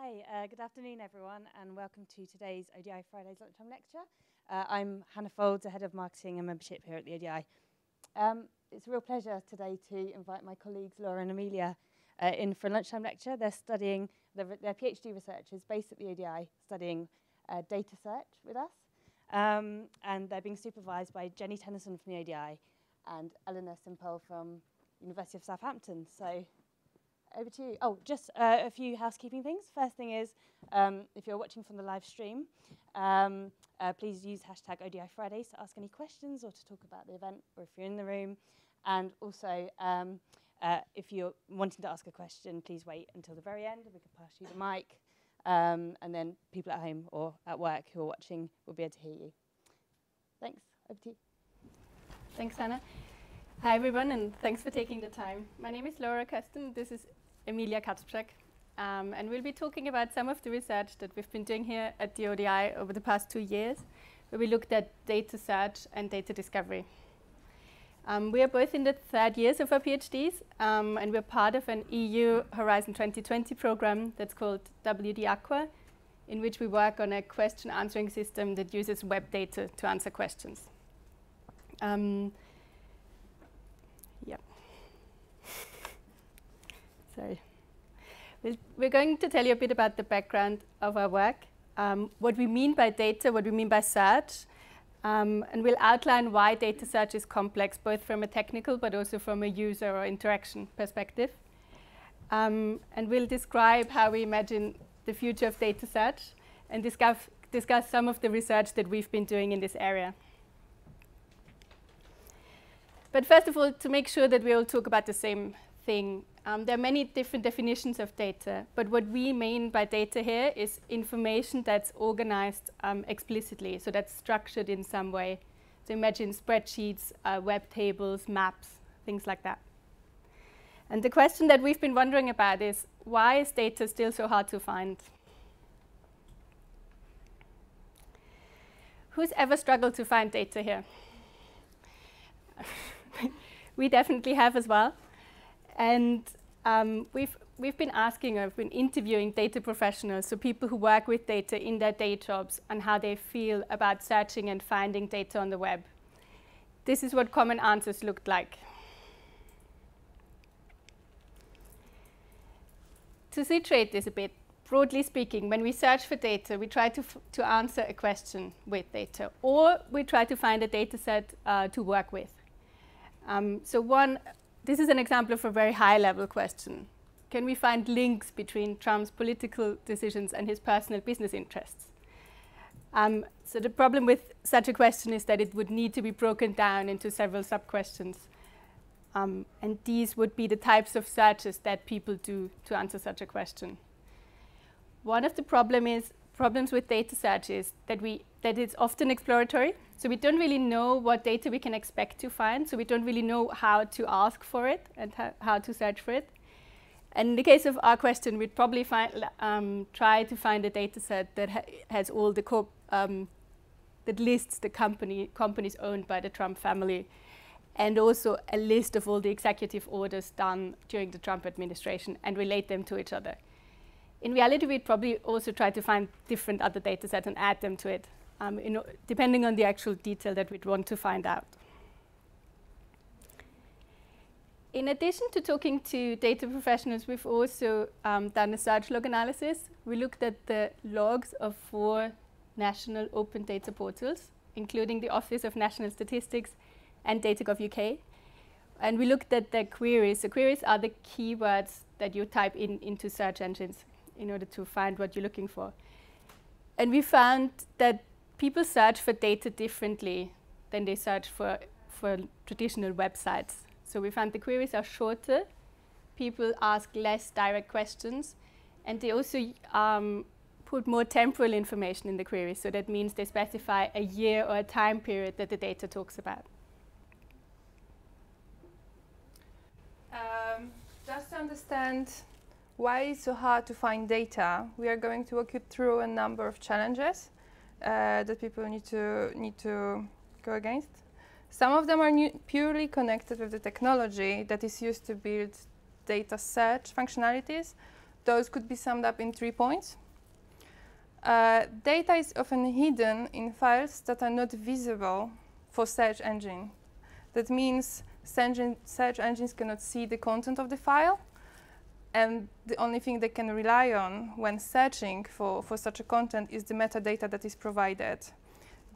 Hi, uh, good afternoon, everyone, and welcome to today's ODI Fridays Lunchtime Lecture. Uh, I'm Hannah Folds, the Head of Marketing and Membership here at the ODI. Um, it's a real pleasure today to invite my colleagues Laura and Emilia uh, in for a lunchtime lecture. They're studying, they're, they're PhD researchers based at the ODI, studying uh, data search with us. Um, and they're being supervised by Jeni Tennison from the ODI and Elena Simperl from University of Southampton. So over to you. Oh, just uh, a few housekeeping things. First thing is, um, if you're watching from the live stream, um, uh, please use hashtag ODI Fridays to ask any questions or to talk about the event, or if you're in the room. And also, um, uh, if you're wanting to ask a question, please wait until the very end, and we can pass you the mic. Um, and then people at home or at work who are watching will be able to hear you. Thanks. Over to you. Thanks, Hannah. Hi, everyone, and thanks for taking the time. My name is Laura Koesten. This is Emilia Kacprzak. Um, and we'll be talking about some of the research that we've been doing here at the ODI over the past two years, where we looked at data search and data discovery. Um, we are both in the third years of our PhDs, um, and we're part of an EU Horizon 2020 program that's called WDAqua, in which we work on a question answering system that uses web data to answer questions. Um, Sorry. we we are going to tell you a bit about the background of our work, um, what we mean by data, what we mean by search, um, and we'll outline why data search is complex, both from a technical but also from a user or interaction perspective. Um, and we'll describe how we imagine the future of data search and discuss, discuss some of the research that we've been doing in this area. But first of all, to make sure that we all talk about the same thing, um, there are many different definitions of data, but what we mean by data here is information that's organized um, explicitly, so that's structured in some way. So imagine spreadsheets, uh, web tables, maps, things like that. And the question that we've been wondering about is, why is data still so hard to find? Who's ever struggled to find data here? we definitely have as well. And um, we've, we've been asking, or been interviewing data professionals, so people who work with data in their day jobs, and how they feel about searching and finding data on the web. This is what common answers looked like. To situate this a bit, broadly speaking, when we search for data, we try to, to answer a question with data, or we try to find a data set uh, to work with. Um, so one this is an example of a very high level question. Can we find links between Trump's political decisions and his personal business interests? Um, so the problem with such a question is that it would need to be broken down into several sub-questions. Um, and these would be the types of searches that people do to answer such a question. One of the problem is, problems with data search is that, we, that it's often exploratory. So we don't really know what data we can expect to find. So we don't really know how to ask for it and how to search for it. And in the case of our question, we'd probably find, um, try to find a data set that ha has all the um, that lists the company companies owned by the Trump family, and also a list of all the executive orders done during the Trump administration and relate them to each other. In reality, we'd probably also try to find different other data sets and add them to it um, depending on the actual detail that we'd want to find out. In addition to talking to data professionals, we've also um, done a search log analysis. We looked at the logs of four national open data portals, including the Office of National Statistics and DataGov UK. And we looked at the queries. So queries are the keywords that you type in into search engines in order to find what you're looking for. And we found that people search for data differently than they search for, for traditional websites. So we found the queries are shorter, people ask less direct questions, and they also um, put more temporal information in the query. So that means they specify a year or a time period that the data talks about. Um, just to understand why it's so hard to find data, we are going to walk you through a number of challenges uh, that people need to need to go against. Some of them are purely connected with the technology that is used to build data search functionalities, those could be summed up in three points. Uh, data is often hidden in files that are not visible for search engine. That means search engines cannot see the content of the file, and the only thing they can rely on when searching for, for such a content is the metadata that is provided.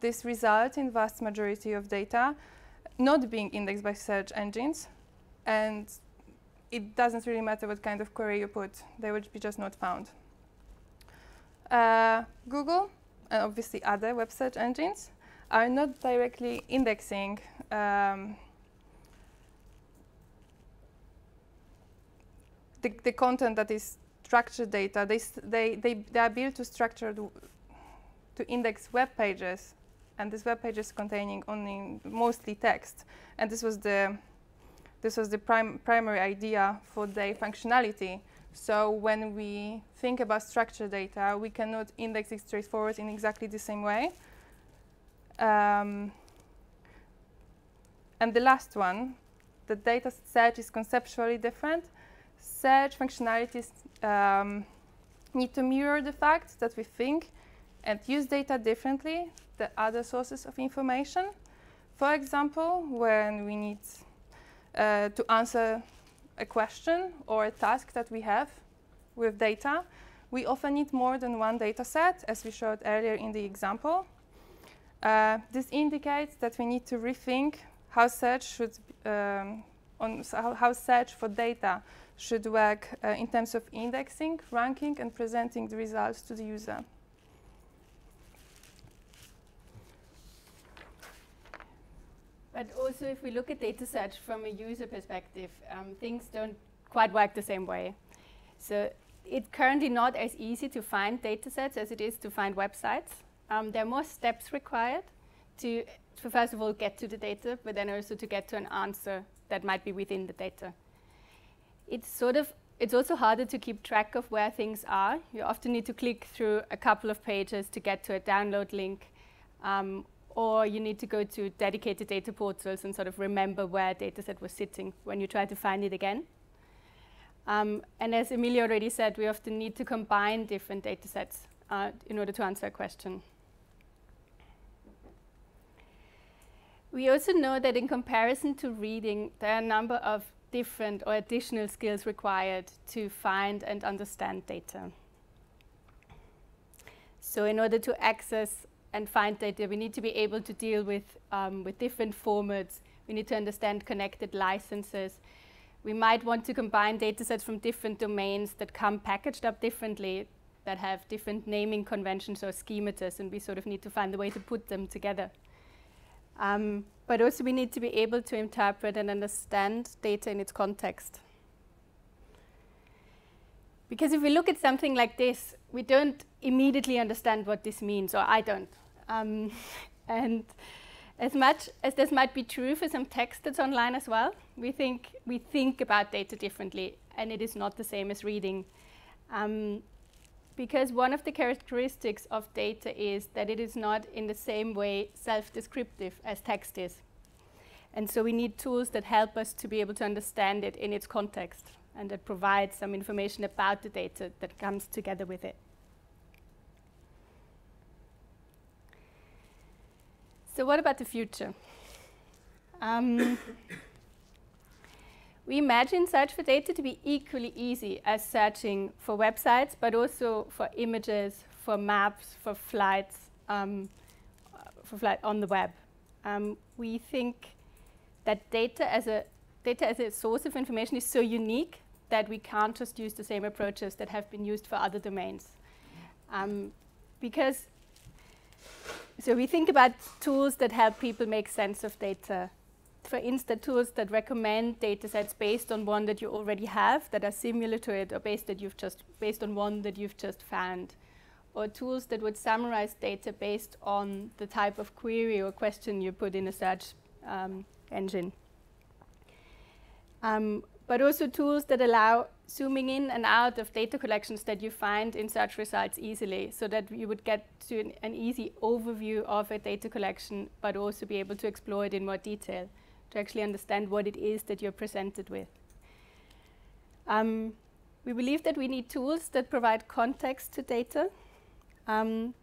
This results in vast majority of data not being indexed by search engines, and it doesn't really matter what kind of query you put, they would be just not found. Uh, Google, and obviously other web search engines, are not directly indexing um, the, the, content that is structured data. They, they, they, they are built to structure to index web pages, and these web pages containing only mostly text. And this was the this was the prim primary idea for their functionality. So when we think about structured data, we cannot index it straightforward in exactly the same way. Um, and the last one, the data set is conceptually different. Search functionalities um, need to mirror the fact that we think and use data differently than other sources of information. For example, when we need uh, to answer a question or a task that we have with data, we often need more than one data set, as we showed earlier in the example. Uh, this indicates that we need to rethink how search should um, on how, search for data should work uh, in terms of indexing, ranking, and presenting the results to the user. But also, if we look at data search from a user perspective, um, things don't quite work the same way. So it's currently not as easy to find data sets as it is to find websites. Um, there are more steps required to, to, first of all, get to the data, but then also to get to an answer that might be within the data. It's sort of it's also harder to keep track of where things are. You often need to click through a couple of pages to get to a download link um, or you need to go to dedicated data portals and sort of remember where a dataset was sitting when you try to find it again. Um, and as Emilia already said, we often need to combine different datasets uh, in order to answer a question. We also know that in comparison to reading, there are a number of different or additional skills required to find and understand data. So in order to access and find data, we need to be able to deal with, um, with different formats. We need to understand connected licenses. We might want to combine data sets from different domains that come packaged up differently, that have different naming conventions or schematas, and we sort of need to find a way to put them together. Um, but also we need to be able to interpret and understand data in its context. Because if we look at something like this, we don't immediately understand what this means, or I don't. Um, and as much as this might be true for some text that's online as well, we think we think about data differently, and it is not the same as reading. Um, because one of the characteristics of data is that it is not in the same way self-descriptive as text is. And so we need tools that help us to be able to understand it in its context and that provide some information about the data that comes together with it. So what about the future? Um, we imagine search for data to be equally easy as searching for websites, but also for images, for maps, for flights, um, for flight on the web. Um, we think that data as a data as a source of information is so unique that we can't just use the same approaches that have been used for other domains. Um, because so we think about tools that help people make sense of data. For instance, tools that recommend data sets based on one that you already have that are similar to it or based, that you've just, based on one that you've just found. Or tools that would summarize data based on the type of query or question you put in a search um, engine. Um, but also tools that allow zooming in and out of data collections that you find in search results easily so that you would get to an, an, easy overview of a data collection, but also be able to explore it in more detail to actually understand what it is that you're presented with. Um, We believe that we need tools that provide context to data, um,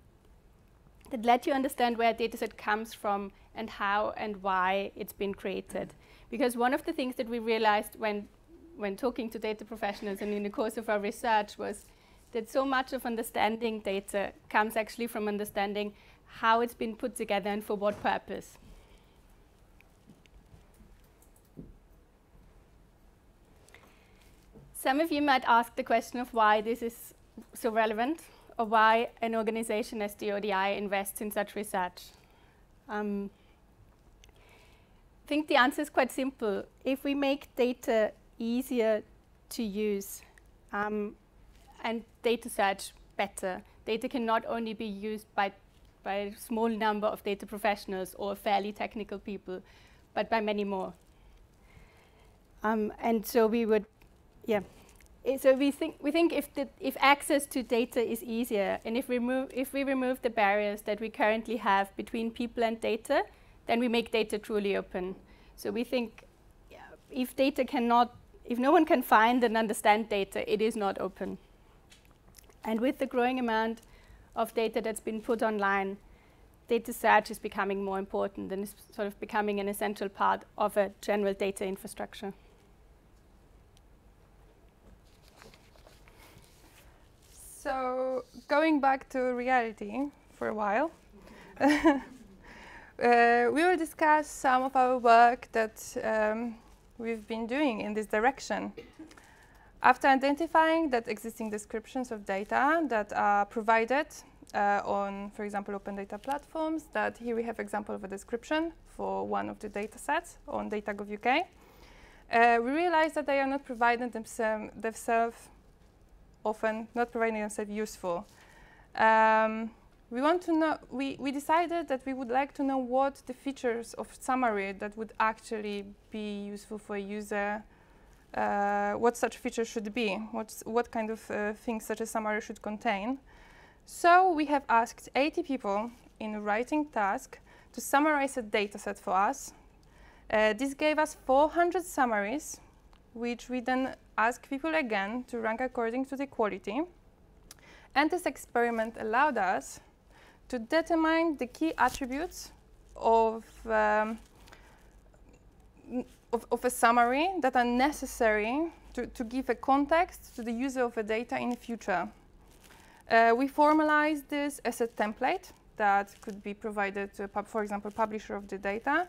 that let you understand where a dataset comes from and how and why it's been created. Because one of the things that we realized when, when talking to data professionals and in the course of our research was that so much of understanding data comes actually from understanding how it's been put together and for what purpose. Some of you might ask the question of why this is so relevant or why an organization as the ODI invests in such research. Um, I think the answer is quite simple. If we make data easier to use um, and data search better, data can not only be used by, by a small number of data professionals or fairly technical people, but by many more. Um, and so we would yeah. So we think we think if the, if access to data is easier, and if we remove if we remove the barriers that we currently have between people and data, then we make data truly open. So we think yeah, if data cannot, if no one can find and understand data, it is not open. And with the growing amount of data that's been put online, data search is becoming more important and is sort of becoming an essential part of a general data infrastructure. So going back to reality for a while, uh, we will discuss some of our work that um, we've been doing in this direction. After identifying that existing descriptions of data that are provided uh, on, for example, open data platforms, that here we have example of a description for one of the data sets on data.gov UK, uh, we realized that they are not providing themselves often not providing themselves useful. Um, we want to know, we, we decided that we would like to know what the features of summary that would actually be useful for a user, uh, what such features should be, what's, what kind of uh, things such a summary should contain. So we have asked 80 people in a writing task to summarize a data set for us. Uh, this gave us 400 summaries which we then ask people again to rank according to the quality. And this experiment allowed us to determine the key attributes of, um, of, of, a summary that are necessary to, to give a context to the user of the data in the future. Uh, we formalized this as a template that could be provided to, for example, publisher of the data,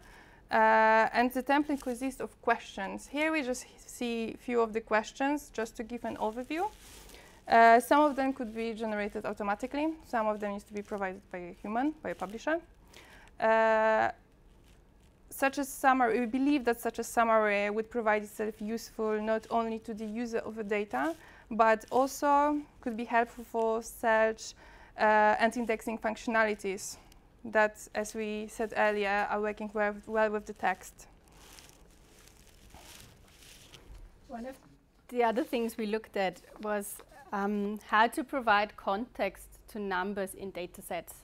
uh, and the template consists of questions. Here we just see a few of the questions just to give an overview. Uh, some of them could be generated automatically. Some of them needs to be provided by a human, by a publisher. Uh, such a summary, we believe that such a summary would provide itself useful not only to the user of the data, but also could be helpful for search uh, and indexing functionalities that, as we said earlier, are working well, well with the text. One of the other things we looked at was um, how to provide context to numbers in data sets.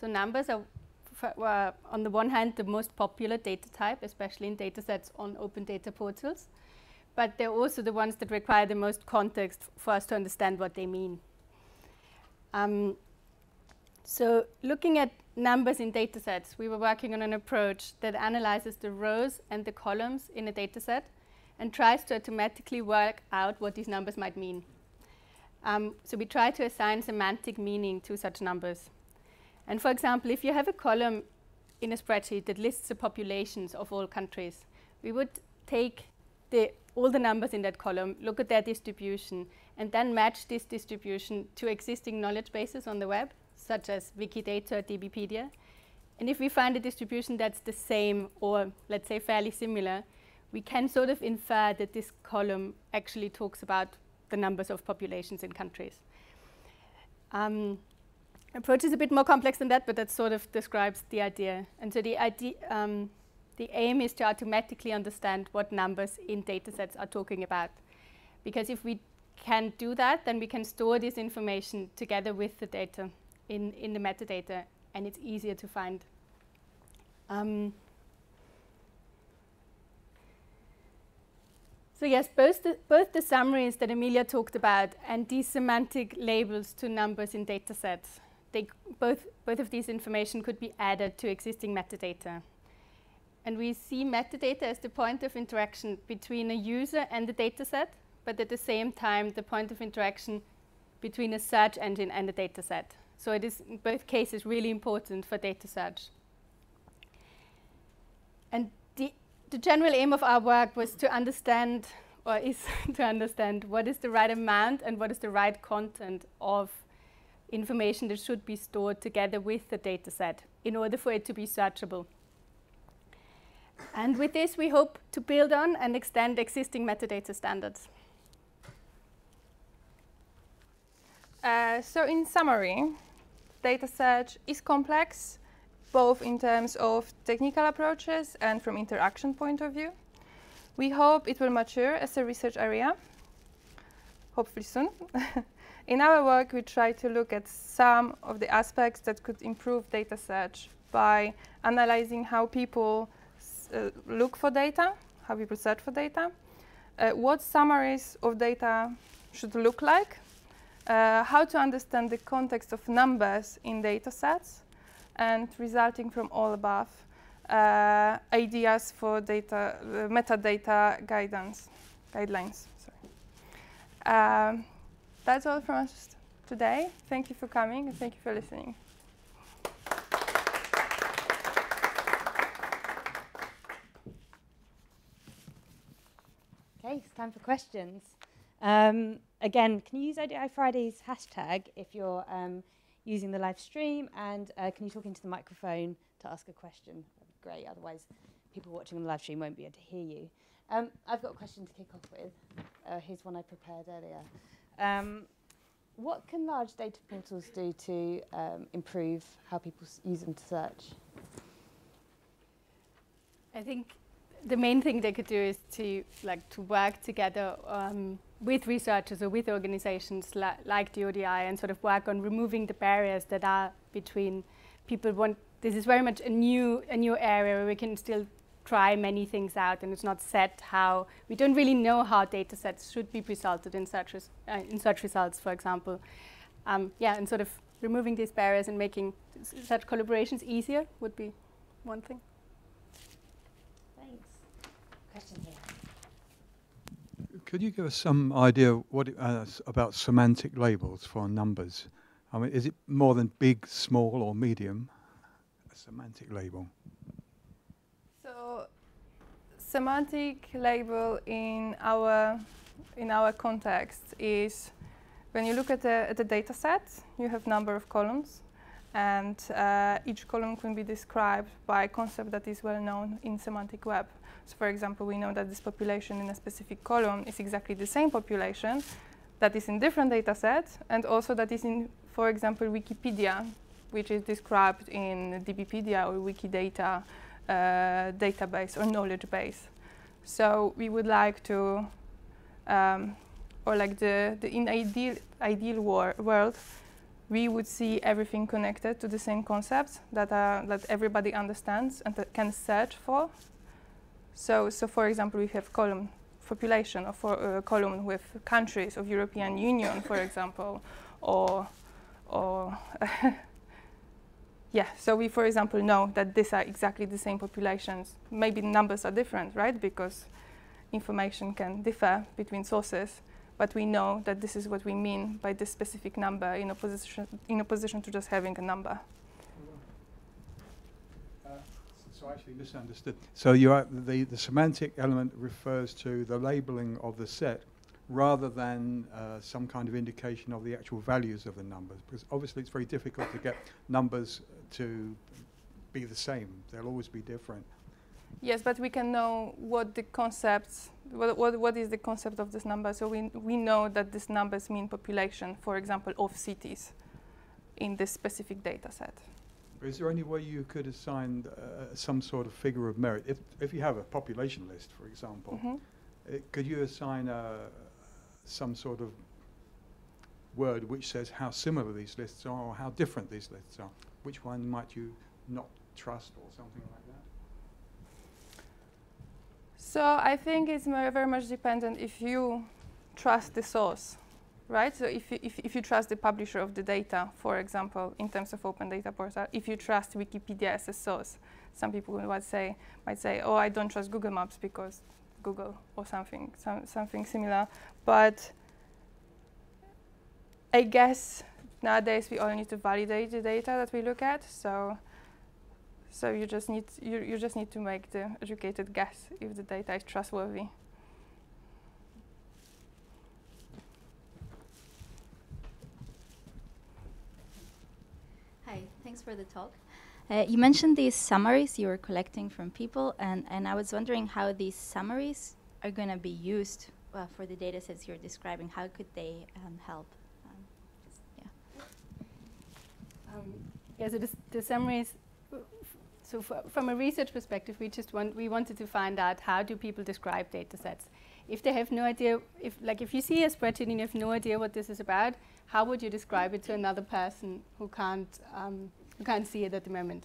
So numbers are, on the one hand, the most popular data type, especially in data sets on open data portals. But they're also the ones that require the most context for us to understand what they mean. Um, so looking at numbers in data sets, we were working on an approach that analyzes the rows and the columns in a data set and tries to automatically work out what these numbers might mean. Um, so we try to assign semantic meaning to such numbers. And for example, if you have a column in a spreadsheet that lists the populations of all countries, we would take the, all the numbers in that column, look at their distribution, and then match this distribution to existing knowledge bases on the web such as Wikidata or DBpedia. And if we find a distribution that's the same or, let's say, fairly similar, we can sort of infer that this column actually talks about the numbers of populations in countries. Um, approach is a bit more complex than that, but that sort of describes the idea. And so the, idea, um, the aim is to automatically understand what numbers in datasets are talking about. Because if we can do that, then we can store this information together with the data in, in the metadata, and it's easier to find. Um, So yes, both the, both the summaries that Emilia talked about and these semantic labels to numbers in datasets, they both, both of these information could be added to existing metadata. And we see metadata as the point of interaction between a user and the dataset, but at the same time, the point of interaction between a search engine and a dataset. So it is in both cases really important for data search. And the, the general aim of our work was to understand, or is to understand, what is the right amount and what is the right content of information that should be stored together with the dataset in order for it to be searchable. And with this, we hope to build on and extend existing metadata standards. Uh, so in summary, data search is complex, both in terms of technical approaches and from interaction point of view. We hope it will mature as a research area, hopefully soon. in our work, we try to look at some of the aspects that could improve data search by analyzing how people uh, look for data, how people search for data, uh, what summaries of data should look like, uh, how to understand the context of numbers in data sets, and resulting from all above, uh, ideas for data, uh, metadata guidance, guidelines. Um, that's all from us today. Thank you for coming and thank you for listening. Okay, it's time for questions. Um, again, can you use ODI Fridays hashtag if you're um, using the live stream? And uh, can you talk into the microphone to ask a question? Great. Otherwise, people watching on the live stream won't be able to hear you. Um, I've got a question to kick off with. Uh, here's one I prepared earlier. Um, what can large data portals do to um, improve how people use them to search? I think the main thing they could do is to like to work together um, with researchers or with organizations li like the ODI and sort of work on removing the barriers that are between people want this is very much a new a new area where we can still try many things out and it's not set how we don't really know how data sets should be presented in such uh, in such results for example. Um, yeah and sort of removing these barriers and making such collaborations easier would be one thing. Thanks. Question here could you give us some idea what it, uh, about semantic labels for numbers? I mean, is it more than big, small, or medium? A semantic label. So, semantic label in our in our context is when you look at the, at data set, you have number of columns, and uh, each column can be described by a concept that is well known in semantic web. So for example, we know that this population in a specific column is exactly the same population that is in different data sets and also that is in, for example, Wikipedia, which is described in DBpedia or Wikidata uh, database or knowledge base. So we would like to, um, or like the, the in ideal, ideal wor world, we would see everything connected to the same concepts that, uh, that everybody understands and can search for so, so for example, we have column population or for uh, column with countries of European Union, for example, or, or yeah, so we, for example, know that these are exactly the same populations. Maybe numbers are different, right? Because information can differ between sources, but we know that this is what we mean by this specific number in opposition, in opposition to just having a number. So I actually misunderstood. So you are, the, the semantic element refers to the labeling of the set rather than uh, some kind of indication of the actual values of the numbers. Because obviously it's very difficult to get numbers to be the same. They'll always be different. Yes, but we can know what the concepts, what, what, what is the concept of this number. So we, we know that these numbers mean population, for example, of cities in this specific data set. Is there any way you could assign uh, some sort of figure of merit? If, if you have a population list, for example, mm -hmm. it, could you assign uh, some sort of word which says how similar these lists are or how different these lists are? Which one might you not trust or something like that? So I think it's very much dependent if you trust the source, right? So if you, if, if you trust the publisher of the data, for example, in terms of open data portal, if you trust Wikipedia as a source, some people might say, might say, oh, I don't trust Google Maps because Google or something, some, something similar. But I guess nowadays we all need to validate the data that we look at. So, so you just need you, you just need to make the educated guess if the data is trustworthy. Hi, thanks for the talk. Uh, you mentioned these summaries you were collecting from people, and, and I was wondering how these summaries are going to be used uh, for the data sets you're describing. How could they um, help? Um, yeah. Um, yeah, so the summaries, so from a research perspective, we just want, we wanted to find out how do people describe data sets. If they have no idea, if like if you see a spreadsheet and you have no idea what this is about, how would you describe it to another person who can't um, you can't see it at the moment.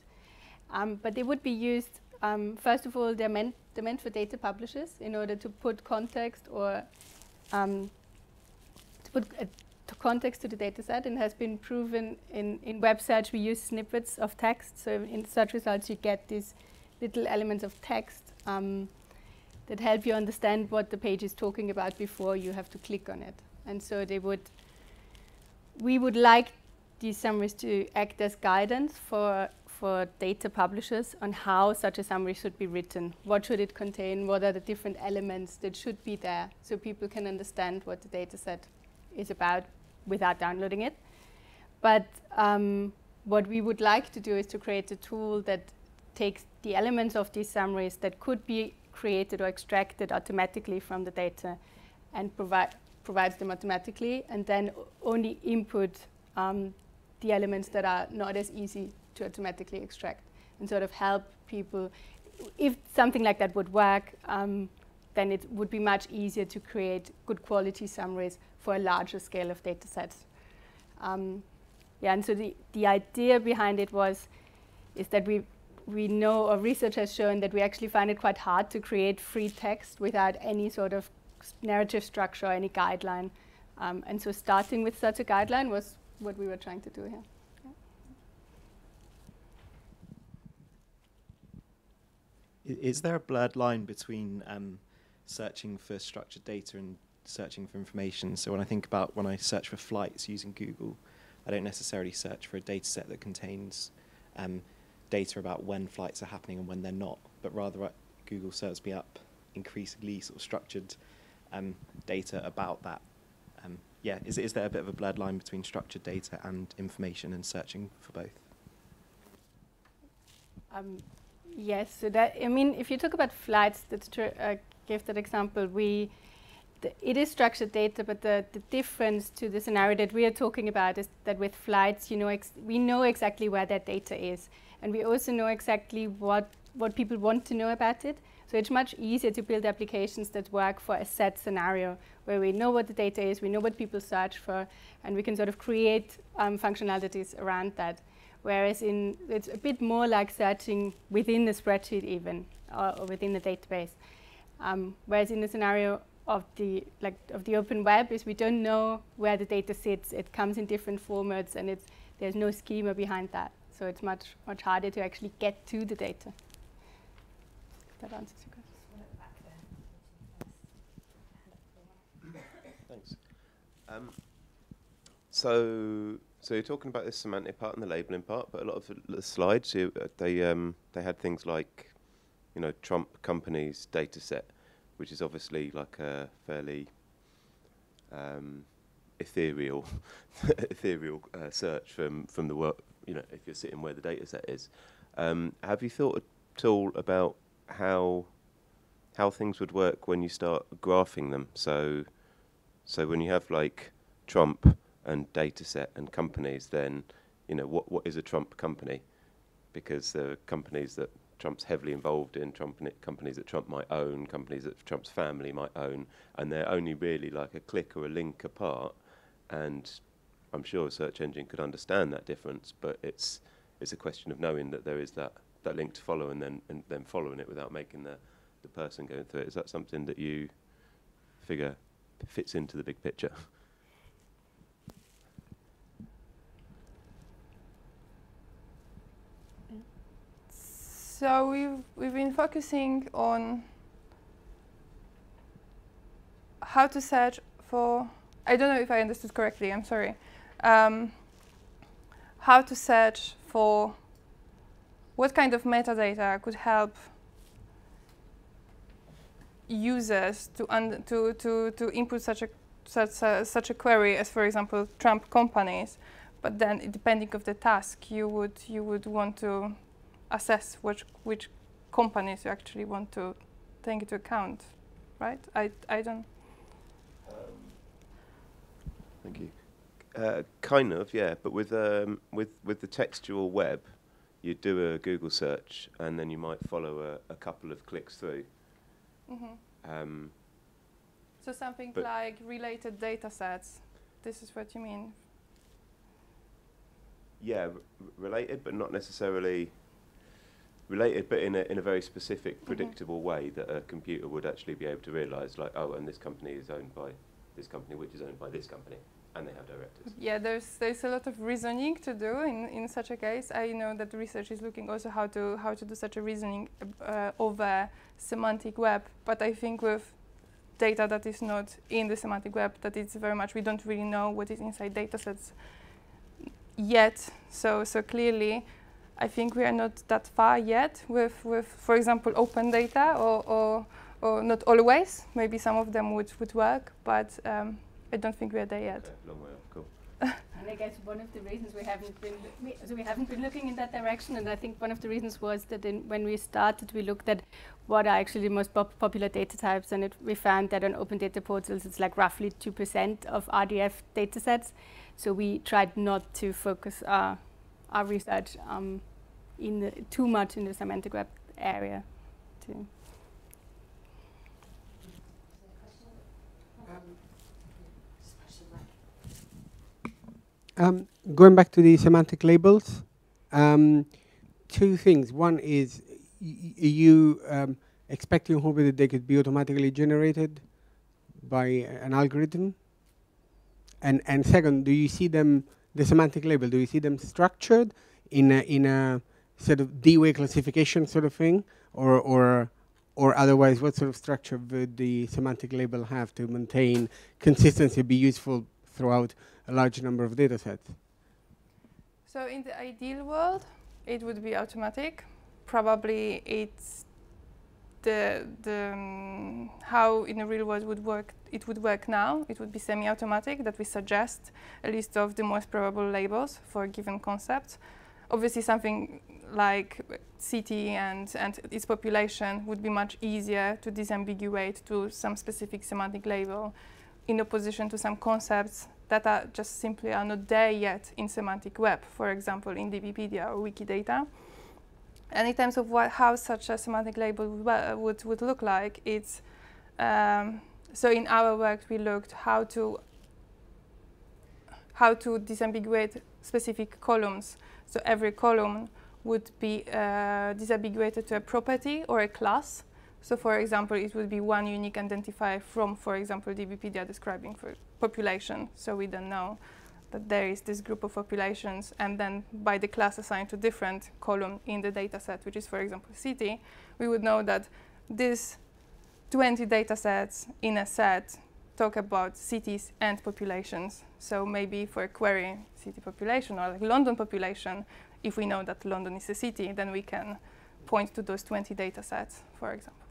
Um, but they would be used, um, first of all, they're meant, they're meant for data publishers in order to put context or um, to put to context to the data set and has been proven in, in web search we use snippets of text. So in search results you get these little elements of text um, that help you understand what the page is talking about before you have to click on it. And so they would, we would like these summaries to act as guidance for, for data publishers on how such a summary should be written. What should it contain? What are the different elements that should be there so people can understand what the data set is about without downloading it. But um, what we would like to do is to create a tool that takes the elements of these summaries that could be created or extracted automatically from the data and provide provides them automatically and then only input um, the elements that are not as easy to automatically extract and sort of help people. If something like that would work, um, then it would be much easier to create good quality summaries for a larger scale of data sets. Um, yeah, and so the, the idea behind it was is that we we know or research has shown that we actually find it quite hard to create free text without any sort of narrative structure or any guideline. Um, and so starting with such a guideline was what we were trying to do here. Is there a blurred line between um, searching for structured data and searching for information? So when I think about when I search for flights using Google, I don't necessarily search for a data set that contains um, data about when flights are happening and when they're not, but rather Google serves me up increasingly sort of structured um, data about that um, yeah, is, is there a bit of a blurred line between structured data and information and searching for both? Um, yes, so that, I mean, if you talk about flights, true, uh, give that example, we, it is structured data, but the, the difference to the scenario that we are talking about is that with flights, you know, we know exactly where that data is. And we also know exactly what, what people want to know about it. So it's much easier to build applications that work for a set scenario where we know what the data is, we know what people search for, and we can sort of create um, functionalities around that. Whereas in it's a bit more like searching within the spreadsheet even, or, or within the database. Um, whereas in the scenario of the like of the open web is we don't know where the data sits. It comes in different formats, and it's there's no schema behind that. So it's much much harder to actually get to the data. That answers your question. Um, so, so you're talking about this semantic part and the labeling part, but a lot of the slides, you, uh, they um, they had things like, you know, Trump companies data set, which is obviously like a fairly um, ethereal, ethereal uh, search from from the work. You know, if you're sitting where the data set is, um, have you thought at all about how how things would work when you start graphing them? So so when you have like Trump and dataset and companies, then you know what what is a Trump company? Because there are companies that Trump's heavily involved in, Trump companies that Trump might own, companies that Trump's family might own, and they're only really like a click or a link apart. And I'm sure a search engine could understand that difference, but it's it's a question of knowing that there is that, that link to follow and then and then following it without making the the person going through it. Is that something that you figure fits into the big picture? So we've we've been focusing on how to search for. I don't know if I understood correctly. I'm sorry. Um, how to search for what kind of metadata could help users to to to to input such a such a, such a query as, for example, Trump companies. But then, depending of the task, you would you would want to assess which which companies you actually want to take into account, right? I I don't. Um, thank you. Uh, kind of, yeah. But with um, with with the textual web, you do a Google search and then you might follow a, a couple of clicks through. Mm -hmm. um, so something like related data sets. This is what you mean. Yeah, related, but not necessarily related, but in a in a very specific, mm -hmm. predictable way that a computer would actually be able to realise, like, oh, and this company is owned by this company, which is owned by this company and they have directors. Yeah, there's there's a lot of reasoning to do in, in such a case. I know that research is looking also how to how to do such a reasoning uh, over semantic web, but I think with data that is not in the semantic web, that it's very much we don't really know what is inside datasets yet. So so clearly, I think we are not that far yet with with for example open data or or, or not always. Maybe some of them would would work, but um, I don't think we're there yet. Okay, long way off. Cool. and I guess one of the reasons we haven't been we, so we haven't been looking in that direction, and I think one of the reasons was that when we started, we looked at what are actually the most pop popular data types, and it, we found that on open data portals, it's like roughly two percent of RDF data sets. So we tried not to focus our our research um, in the, too much in the semantic web area. Too. Um, going back to the semantic labels, um, two things. One is are you um, expecting hopefully that they could be automatically generated by an algorithm? And and second, do you see them the semantic label? Do you see them structured in a in a sort of Dewey classification sort of thing, or or or otherwise, what sort of structure would the semantic label have to maintain consistency, be useful throughout a large number of data sets? So in the ideal world, it would be automatic. Probably it's the, the um, how in the real world would work. It would work now. It would be semi-automatic that we suggest a list of the most probable labels for a given concept. Obviously, something like city and, and its population would be much easier to disambiguate to some specific semantic label in opposition to some concepts that are just simply are not there yet in semantic web, for example, in DBpedia or Wikidata. And in terms of what, how such a semantic label would, would, look like, it's um, so in our work we looked how to how to disambiguate specific columns. So every column would be uh, disambiguated to a property or a class. So for example, it would be one unique identifier from, for example, DBpedia describing for population. So we don't know that there is this group of populations and then by the class assigned to different column in the data set, which is, for example, city, we would know that these 20 data sets in a set talk about cities and populations. So maybe for a query city population or like London population, if we know that London is a city, then we can point to those 20 data sets, for example.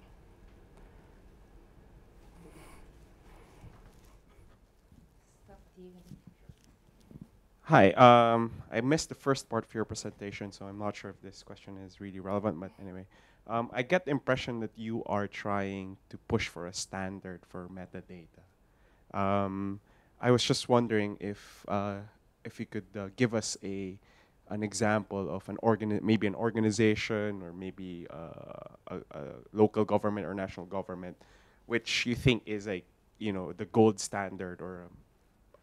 Hi, um, I missed the first part of your presentation, so I'm not sure if this question is really relevant, but anyway. Um, I get the impression that you are trying to push for a standard for metadata. Um, I was just wondering if uh, if you could uh, give us a an example of an organ, maybe an organization or maybe uh, a, a, local government or national government, which you think is like you know the gold standard or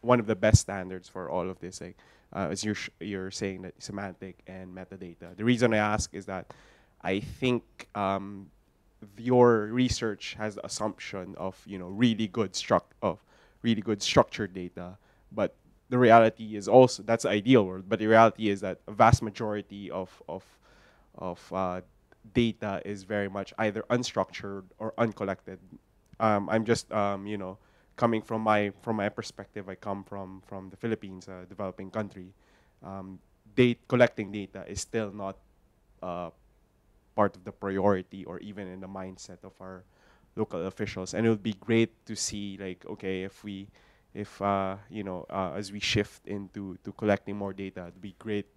one of the best standards for all of this. Like, uh, as you're you're saying that semantic and metadata. The reason I ask is that I think um, your research has the assumption of you know really good struct of really good structured data, but the reality is also that's the ideal world. But the reality is that a vast majority of of of uh, data is very much either unstructured or uncollected. Um, I'm just um, you know coming from my from my perspective. I come from from the Philippines, a developing country. Um, date collecting data is still not uh, part of the priority or even in the mindset of our local officials. And it would be great to see like okay if we if uh, you know uh, as we shift into to collecting more data, it'd be great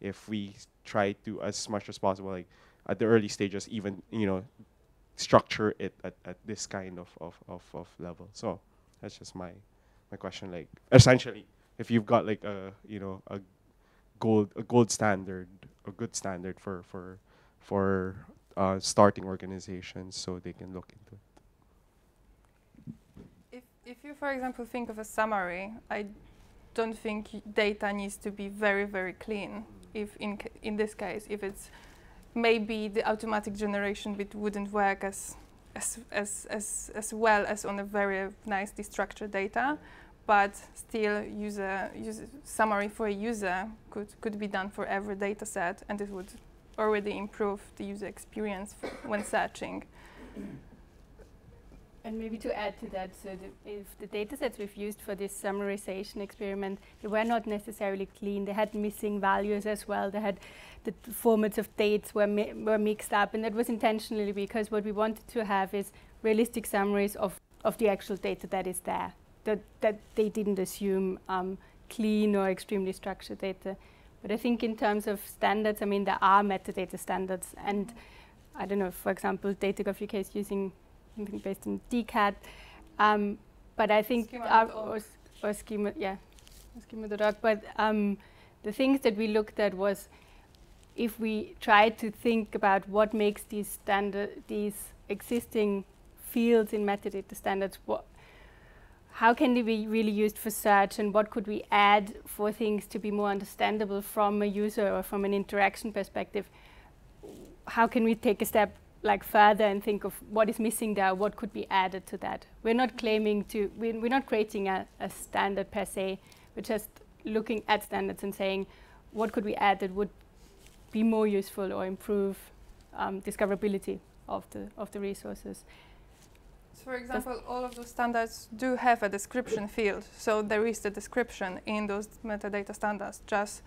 if we try to as much as possible like at the early stages even you know structure it at, at this kind of, of, of, of level. So that's just my my question. Like essentially, if you've got like a you know a gold a gold standard, a good standard for for for uh, starting organizations, so they can look into it. If if you, for example, think of a summary, I don't think data needs to be very very clean. If in in this case, if it's maybe the automatic generation bit wouldn't work as as, as, as, as well as on a very nicely structured data, but still user, user summary for a user could, could be done for every data set and it would already improve the user experience when searching. And maybe to add to that, so the, if the data sets we've used for this summarization experiment, they were not necessarily clean. They had missing values as well. They had the formats of dates were, mi were mixed up, and that was intentionally because what we wanted to have is realistic summaries of, of the actual data that is there, that, that they didn't assume um, clean or extremely structured data. But I think in terms of standards, I mean, there are metadata standards, and I don't know, for example, DataGov is using something based on DCAT. Um, but I think our, or, or schema, yeah, schema.org. But um, the things that we looked at was if we try to think about what makes these standard, these existing fields in metadata standards, what, how can they be really used for search and what could we add for things to be more understandable from a user or from an interaction perspective? How can we take a step like further and think of what is missing there, what could be added to that. We're not claiming to, we're, we're not creating a, a, standard per se, we're just looking at standards and saying what could we add that would be more useful or improve um, discoverability of the, of the resources. So for example, all of those standards do have a description field, so there is the description in those metadata standards, just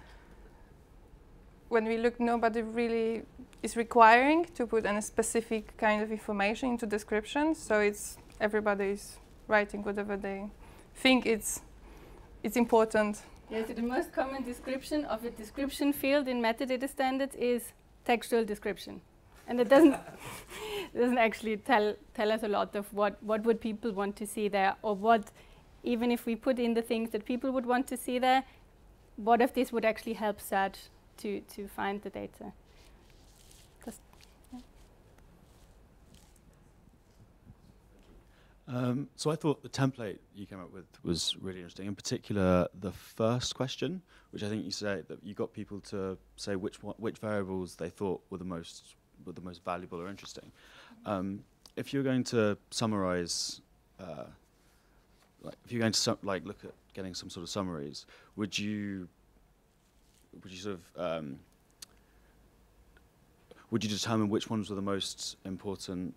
when we look, nobody really is requiring to put any specific kind of information into description. So it's everybody is writing whatever they think it's it's important. Yes, the most common description of a description field in metadata standards is textual description, and it doesn't doesn't actually tell tell us a lot of what what would people want to see there, or what even if we put in the things that people would want to see there, what if this would actually help search to, to find the data. Um, so I thought the template you came up with was really interesting. In particular, the first question, which I think you say that you got people to say which which variables they thought were the most were the most valuable or interesting. Um, if you're going to summarize, uh, like if you're going to like look at getting some sort of summaries, would you would you sort of um, would you determine which ones were the most important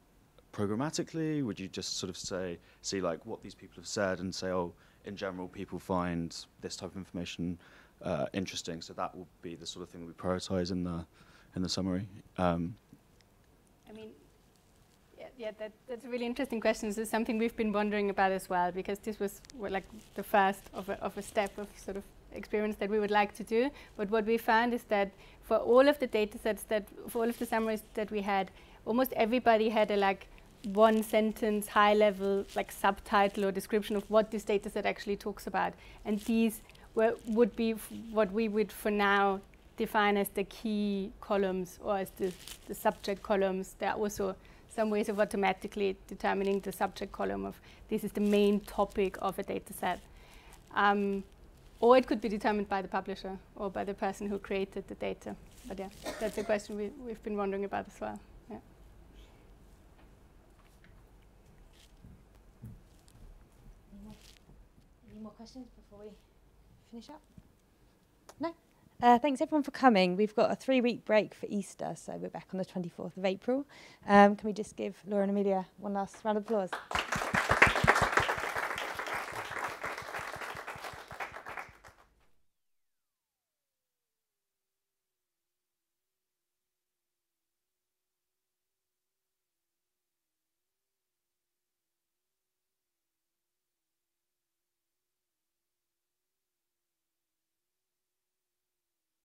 programmatically? Would you just sort of say see like what these people have said and say, oh, in general, people find this type of information uh, interesting, so that will be the sort of thing we prioritize in the in the summary. Um, I mean, yeah, yeah that, that's a really interesting question. This is something we've been wondering about as well, because this was like the first of a, of a step of sort of experiments that we would like to do. But what we found is that for all of the data sets that, for all of the summaries that we had, almost everybody had a like one sentence high level like subtitle or description of what this data set actually talks about. And these were, would be what we would for now define as the key columns or as the, the subject columns. There are also some ways of automatically determining the subject column of this is the main topic of a data set. Um, or it could be determined by the publisher or by the person who created the data. But yeah, that's a question we, we've been wondering about as well. Yeah. Any more, any more questions before we finish up? No? Uh, thanks everyone for coming. We've got a three week break for Easter, so we're back on the 24th of April. Um, can we just give Laura and Emilia one last round of applause?